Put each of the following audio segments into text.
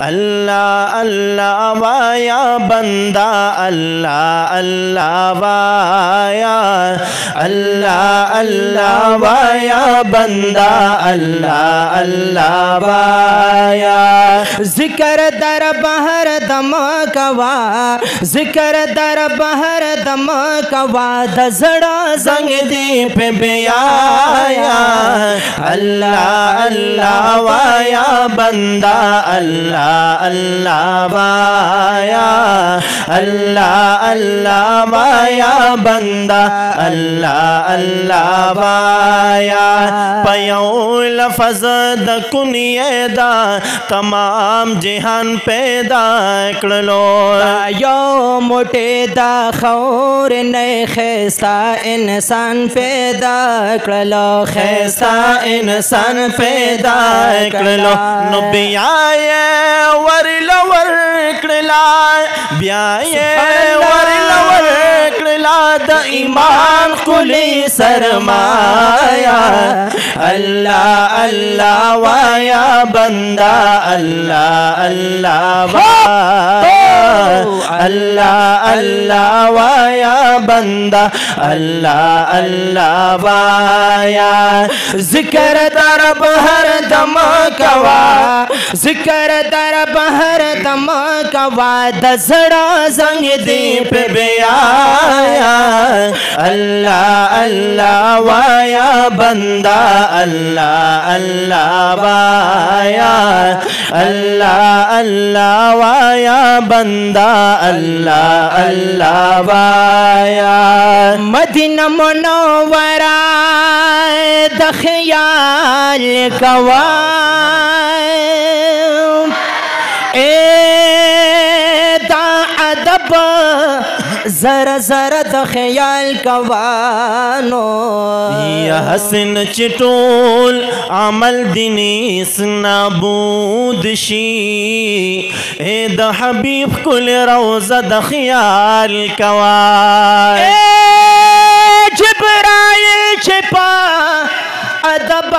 अलाह बंदा बंद अल वाया बंद वाया ज़िकर दर बहर कवा कवार दर बहर दम कवा दड़ा संगजे اللہ اللہ وایا بندہ اللہ اللہ وایا اللہ اللہ وایا بندہ اللہ اللہ وایا پیو لفظ د کنیه دا تمام جهان پیدا کړلو یو موټه دا خور نه خستا انسان پیدا کړلو خستا سائن سان پیدا اکڑلو نبی آئے ورلو ورکڑلا بیائے ورلو ورکڑلا دا ایمان کلی سرمایا اللہ اللہ ویا بندہ اللہ اللہ ویا अलाया वाया अल तर बहर दमा कवा ज़िकर तर बहर दमा कवा द संग दीप वया وایا بندا اللہ اللہ وایا اللہ اللہ وایا بندا اللہ اللہ وایا مدینہ منورہ دخیال کوا ادب زر زر د خیال کوانو یا حسن چټول عمل دینی سنابود شي اے د حبیب کل روزه د خیال کوان اے جبرائیل چپا ادب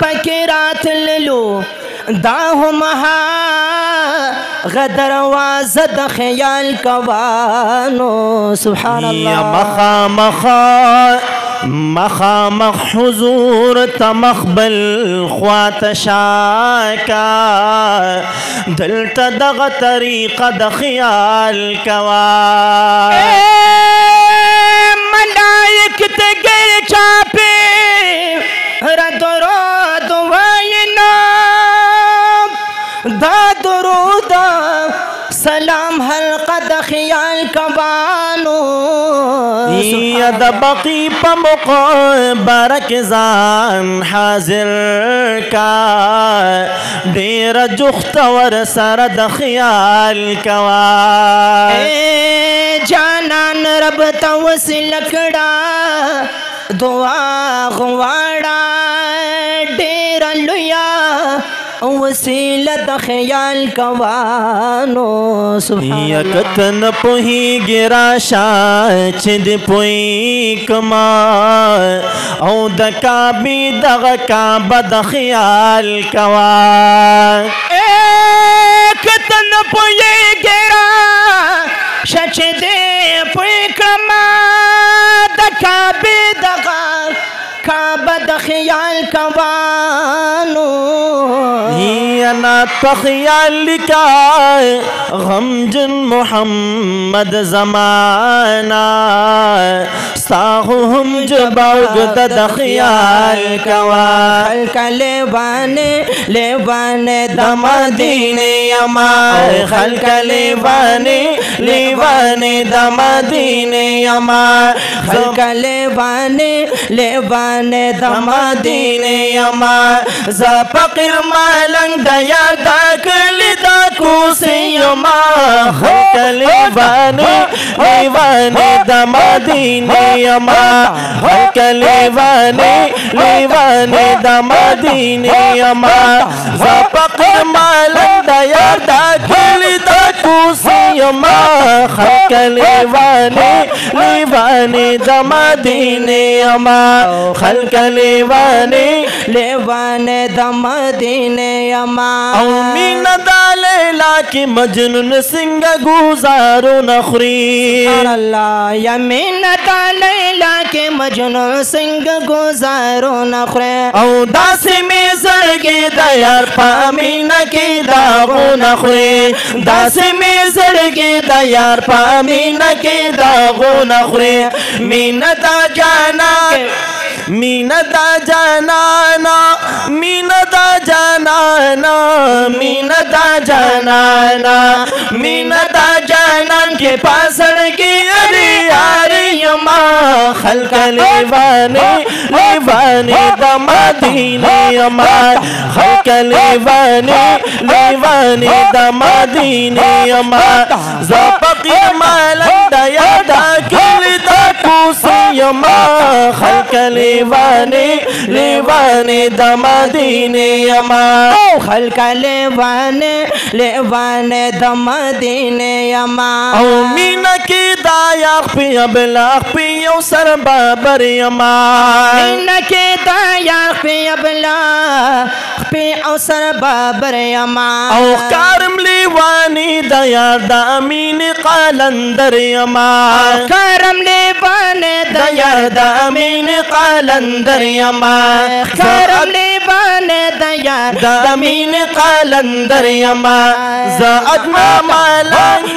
پکرات للو دا هم حال غدر واز د خیال کوانو سبحان الله مخا مخا مخا مخ حضور تمخبل خوات شاکا دلتا دغ طریقه د خیال کوا د بقی په مبارک ځان حاضر کا ډیر جخت ور سره د خیال کوا اے جانان رب توسل کړه دعا غواړه ډیر لویا وسیله د خیال کوانو سبحان الله یکتن پوهی ګرا شا چې د پوی کما او د کابه د کعبه د خیال کوا یکتن پوهی ګرا شا چې د پوی کما د کعبه د کعبه د خیال کوانو انا په خیال لیکای غمجن محمد زمانہ ساهو هم جباوګ د خیال کوا خلک لوانه لوانه د مدینه یما خلک لوانه لوانه د مدینه یما خلک لوانه لوانه ګرانه د مدینه یما ز فقیر ملنګ د یاد کړل د کوسې یما هکلې باندې لیوانه د مدینه یما هکلې باندې لیوانه د مدینه یما ز فقیر ملنګ د یاد کړل د حسین ما خلق لیوانی لیوانی دمدینی ما خلق لیوانی لیوانی دمدینی ما امین دا لیلا کی مجنون سنگ گزارو نخری اللہ یمین دا لیلا کی مجنون سنگ گزارو نخری او داس می زرگی دیار پامین کی داغو نخری داس می सड़के तैयार पा मीना के दागो नखरे मीनता जाना मीनता जानाना मीनता जानाना मीनता जानाना मीनता जानान के पास की अरे यार خلق لیوانی لیوانی دا مدینی امار خلق لیوانی لیوانی دا مدینی امار زپقی مالک دا یادا کلی دا پوسیم خلق لیوانی لیوانی دا مدینیم او خلق لیوانی لیوانی دا مدینیم او مینکی دا یاق پی ابلاق پی یو سر بابریم مینکی دا یاق پی ابلاق پی او سر بابریم او کارم لیوانی دا یار دا امین قلندر یما کرم لیوانی باندې د یار امین قلندر یما کرم دې باندې د یار امین قلندر یما زاد ما ملنګ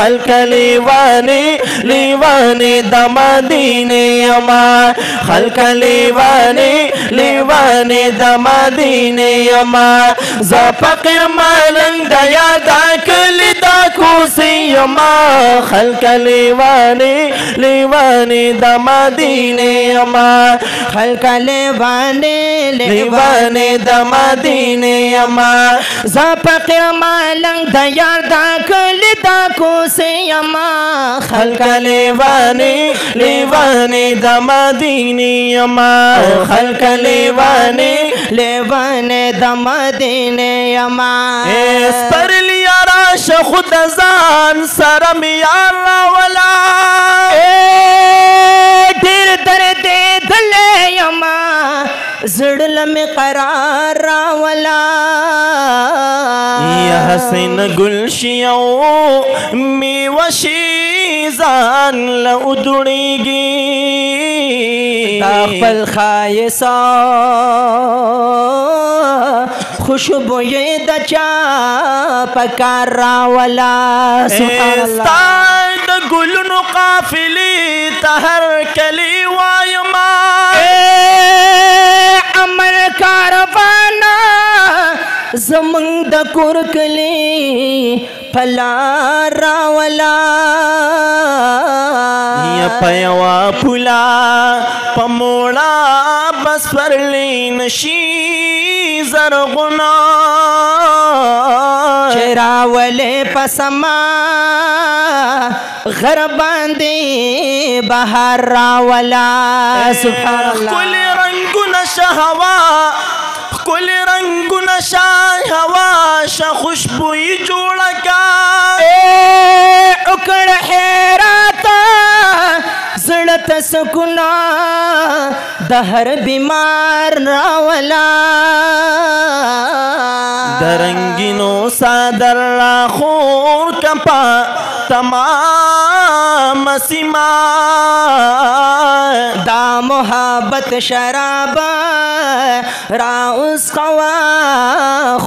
خلق لیوانی لیوانی دا مدینی اما خلق لیوانی لیوانی دا مدینی اما زا فقیر مالنگ دا یادا अम्मा खलक लेवाने लेवाने दमादीने अम्मा खलक लेवाने लेवाने दमादीने अम्मा जापक अम्मा लंग दयार दाखल दाको से अम्मा खलक लेवाने लेवाने दमादीने अम्मा खलक लेवाने लेवाने दमादीने अम्मा इस पर लिया شخو د ځان سره میار راولا ډېر درد دلې یما زړل مې قرار راولا یا حسین ګلشیو می وشي ځان لو دړيږي خپل خایسان خوشبو یې د چا پکار راولا سبحان الله ستای د ګلونو قافلې ته هر کلی وایما امر کاروانا زمنګ د کور کلی پلا راولا یا پیوا پلا پمولا بس پرلی نشی زرغنا چراولې پسما غر باندې بهر راولا سبحان الله کل رنگنا شهوا کل رنگنا شهوا ش خوشبوئی جوړه کا اے اکړ حیرات زړه تسکنا د هر بیمار راولا درنګینو صدر را خور کپا تمام سیما دا محبت شراب را اوس خوا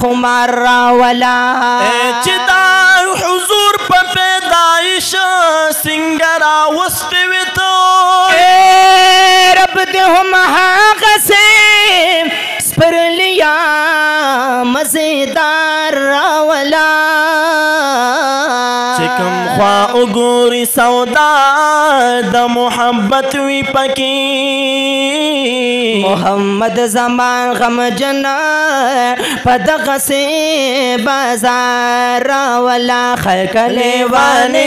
خمار راولا چې دا حضور په پیدایش سنگر اوست وته په دې هم هغه سه سپرلیا مزیدار راولا چکم خوا وګوري سودا د محبت وی پکې محمد زمان غم جنا پدغه سي بازار ولا خلق لیوانه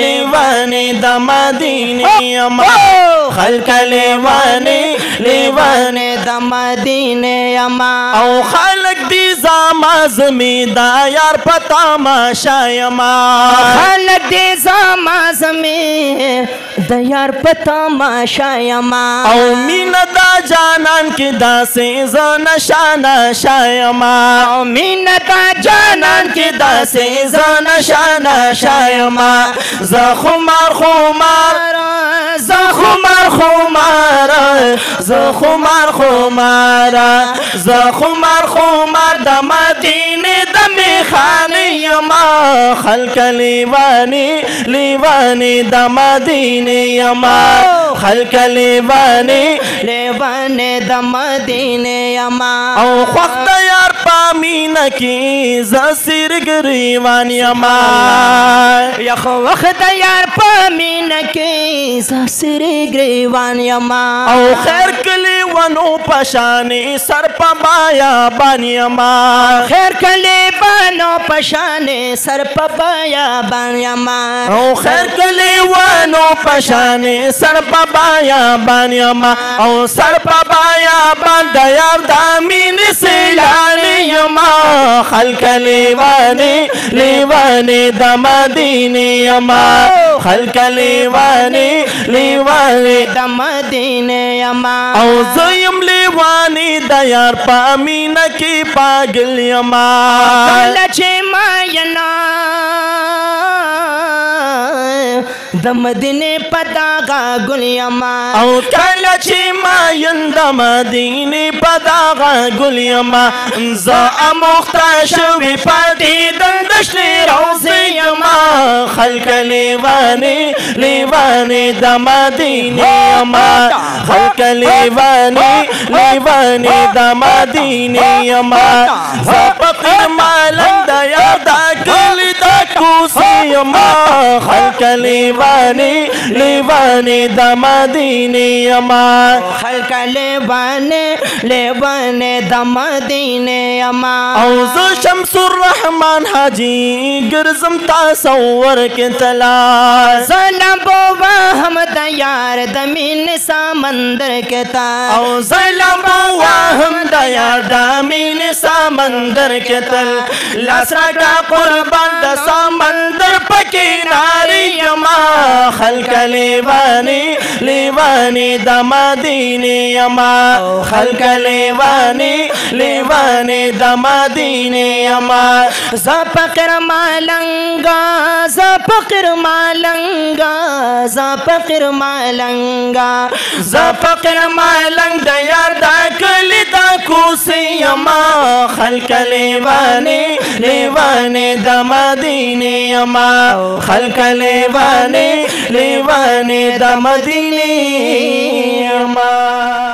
لیوانه د مدینه اما oh! oh! خلق لیوانه لیوانه د مدینه اما او خلق زما زمیدا یار پتا ما شایما خلک دې زما زمي د یار پتا ما شایما او مين دا جانان کې داسې ز نشانه شایما او مين دا جانان کې داسې ز نشانه شایما ز خمار خمار ز خمار خمار ز خمار خمار ز خمار خمار मदीने दमे खाने यमा खलक लीवानी लीवानी दमदीने यमा खलक लीवानी लेवाने दमदीने यमा ओ वक्त کې زاسر ګریوان یما یخ وخت یار پامین کې زاسر ګریوان یما او خیر کلی ونو پشانې سر پمایا باندې ما خیر کلی ونو پشانې سر پمایا باندې ما او خیر کلی ونو پشانې سر پمایا باندې ما او سر پمایا باندې یار د امین سیلانی ما خلق لیوانی لیوانی د مدینی اما خلق لیوانی لیوانی د مدینی اما او زیم لیوانی د یار پامینه کی پاگل اما کله چې ما ینا د مدینه پداغا ګلیما او کله چې ما یند مدینه پداغا ګلیما ز امختشو پټې د دشلې روزه یما خلک لیوانی لیوانی د مدینه یما خلک لیوانی لیوانی د مدینه یما زپت مالند یاد کلی कुसी खलकली बनी लिबनी दमदीनी अमा खलकले बने ले बने दमदीने अमा औजो शमसुर रहमान हाजी गिरजम तासवर के तला सलबो हम दयार दमीन समंदर के ता सलबो हम दयार दमिन समंदर के तल लसरा का कुर्बान दसा سمندر پکی ناری یما خلق لیوانی لیوانی دا مدینی یما خلق لیوانی لیوانی دا مدینی یما زپقر مالنگا زپقر مالنگا زپقر مالنگا زپقر مالنگ دا یار دا کلی کوسی اما خلق لیوانی لیوانی دا مدینی اما خلق لیوانی لیوانی دا مدینی اما